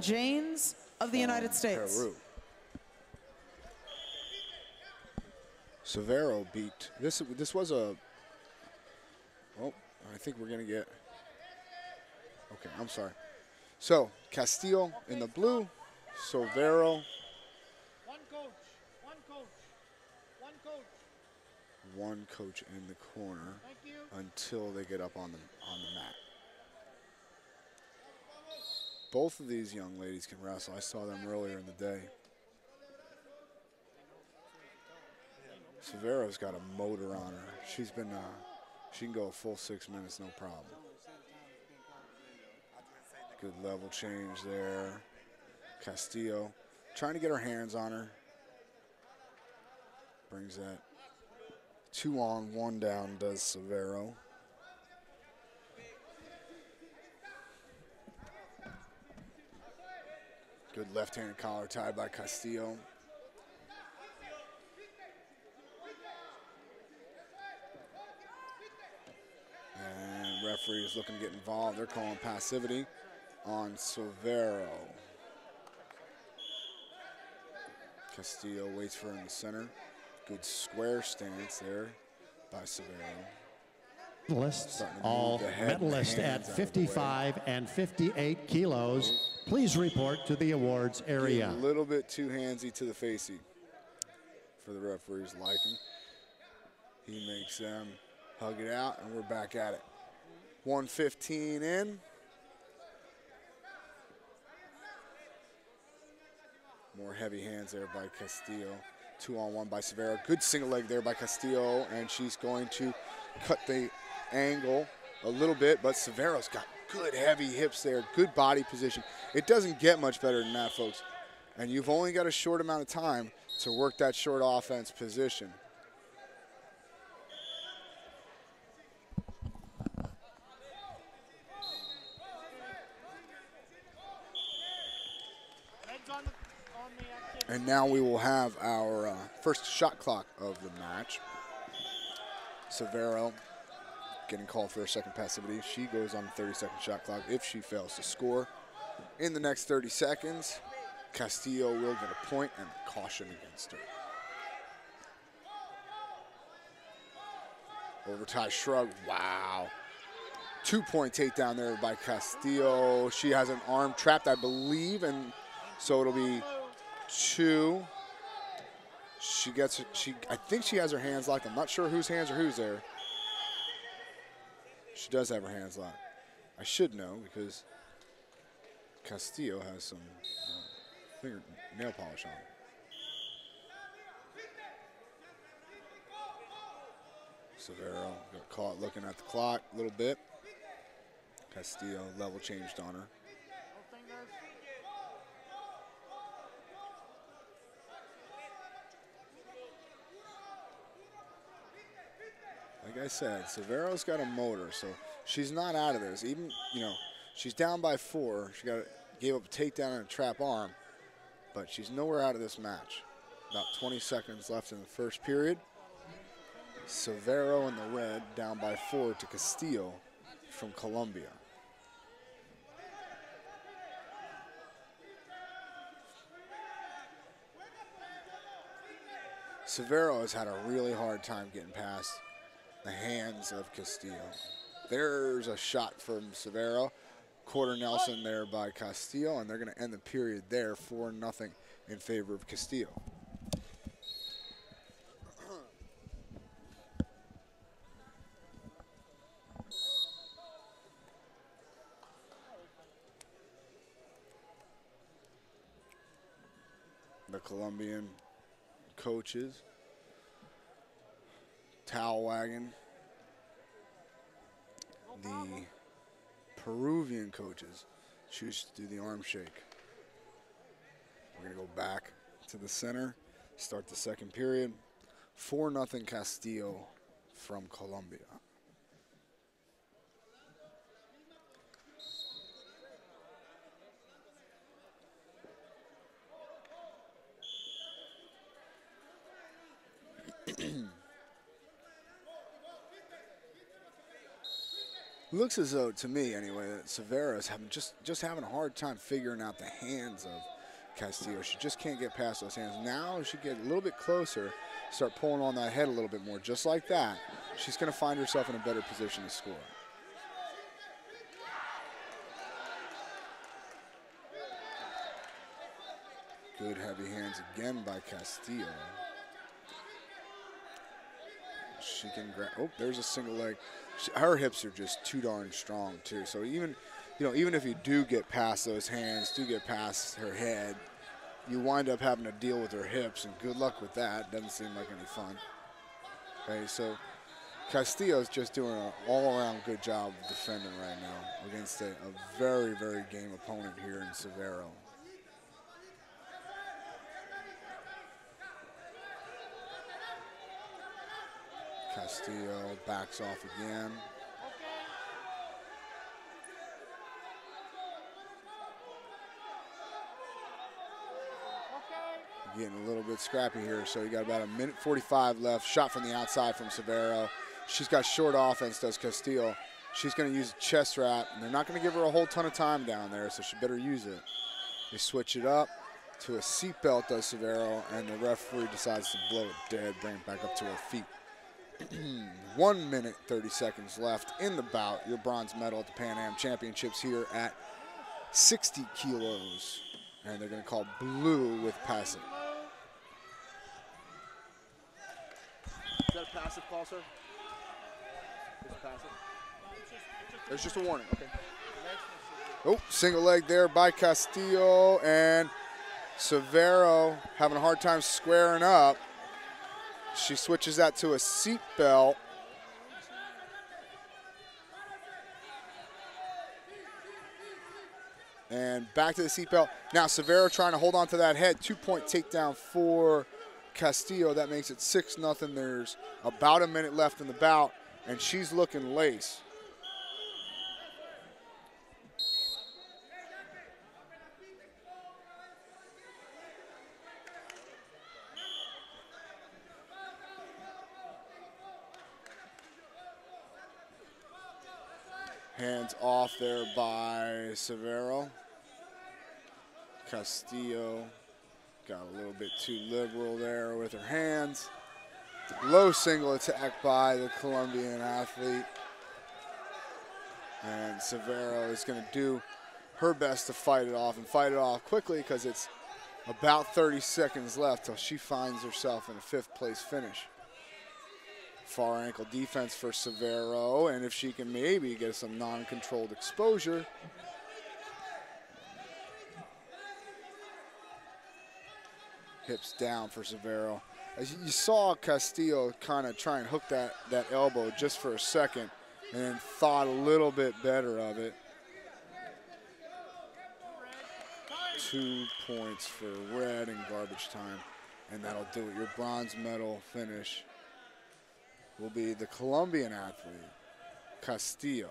and Janes of the United States. Peru. Sovero beat this. This was a. Oh, I think we're gonna get. Okay, I'm sorry. So Castillo in the blue, Sovero. One coach. One coach. One coach. One coach in the corner Thank you. until they get up on the on the mat. Both of these young ladies can wrestle. I saw them earlier in the day. Sovero's got a motor on her. She's been, uh, she can go a full six minutes, no problem. Good level change there. Castillo trying to get her hands on her. Brings that two on, one down, does Sovero. Good left-handed collar tie by Castillo. And referee is looking to get involved. They're calling passivity on Sovero. Castillo waits for in the center. Good square stance there by Sovero. Medalists, all move the head and medalists at out of the way. 55 and 58 kilos, please report to the awards area. A little bit too handsy to the facey for the referee's liking. He makes them hug it out, and we're back at it. 115 in. More heavy hands there by Castillo. Two on one by Sovero. Good single leg there by Castillo, and she's going to cut the angle a little bit, but Sovero's got good heavy hips there, good body position. It doesn't get much better than that, folks. And you've only got a short amount of time to work that short offense position. And now we will have our uh, first shot clock of the match. Sovero getting called for a second passivity. She goes on the 30 second shot clock if she fails to score. In the next 30 seconds, Castillo will get a point and caution against her. Over tie shrug. Wow. Two point takedown there by Castillo. She has an arm trapped, I believe, and so it'll be two. She gets she I think she has her hands locked. I'm not sure whose hands are whose there. She does have her hands locked. I should know because Castillo has some uh, finger nail polish on. Sovero got caught looking at the clock a little bit. Castillo level changed on her. No fingers. Like I said, Sovero's got a motor, so she's not out of this. Even you know, she's down by four. She got gave up a takedown and a trap arm, but she's nowhere out of this match. About 20 seconds left in the first period. Sovero in the red, down by four to Castillo from Colombia. Sovero has had a really hard time getting past the hands of Castillo. There's a shot from Sovero. Quarter Nelson there by Castillo, and they're going to end the period there 4 nothing in favor of Castillo. The Colombian coaches, towel wagon, the Peruvian coaches choose to do the arm shake. We're going to go back to the center, start the second period. 4 nothing Castillo from Colombia. Looks as though, to me anyway, that is having just just having a hard time figuring out the hands of Castillo. She just can't get past those hands. Now she get a little bit closer, start pulling on that head a little bit more, just like that. She's going to find herself in a better position to score. Good heavy hands again by Castillo. She can grab. Oh, there's a single leg. She, her hips are just too darn strong too. So even, you know, even if you do get past those hands, do get past her head, you wind up having to deal with her hips, and good luck with that. Doesn't seem like any fun. Okay, so Castillo's just doing an all-around good job of defending right now against a, a very, very game opponent here in Sovero. Castillo backs off again. Getting a little bit scrappy here, so you got about a minute 45 left. Shot from the outside from Sovero. She's got short offense, does Castillo. She's going to use a chest wrap, and they're not going to give her a whole ton of time down there, so she better use it. They switch it up to a seatbelt, does Sovero, and the referee decides to blow it dead, bring it back up to her feet. One minute, 30 seconds left in the bout. Your bronze medal at the Pan Am Championships here at 60 kilos. And they're going to call blue with passive. Is that a passive call, sir? It's it passive? There's just a warning. Okay. Oh, single leg there by Castillo and Sovero having a hard time squaring up. She switches that to a seat belt. And back to the seatbelt. Now Sovero trying to hold on to that head. Two point takedown for Castillo. That makes it 6 nothing. There's about a minute left in the bout, and she's looking lace. Hands off there by Sovero. Castillo got a little bit too liberal there with her hands. Low single attack by the Colombian athlete. And Sovero is going to do her best to fight it off and fight it off quickly because it's about 30 seconds left till she finds herself in a fifth place finish. Far ankle defense for Sovero, and if she can maybe get some non-controlled exposure, hips down for Sovero. As you saw Castillo kind of try and hook that, that elbow just for a second and then thought a little bit better of it. Two points for red in garbage time, and that'll do it. Your bronze medal finish will be the Colombian athlete, Castillo.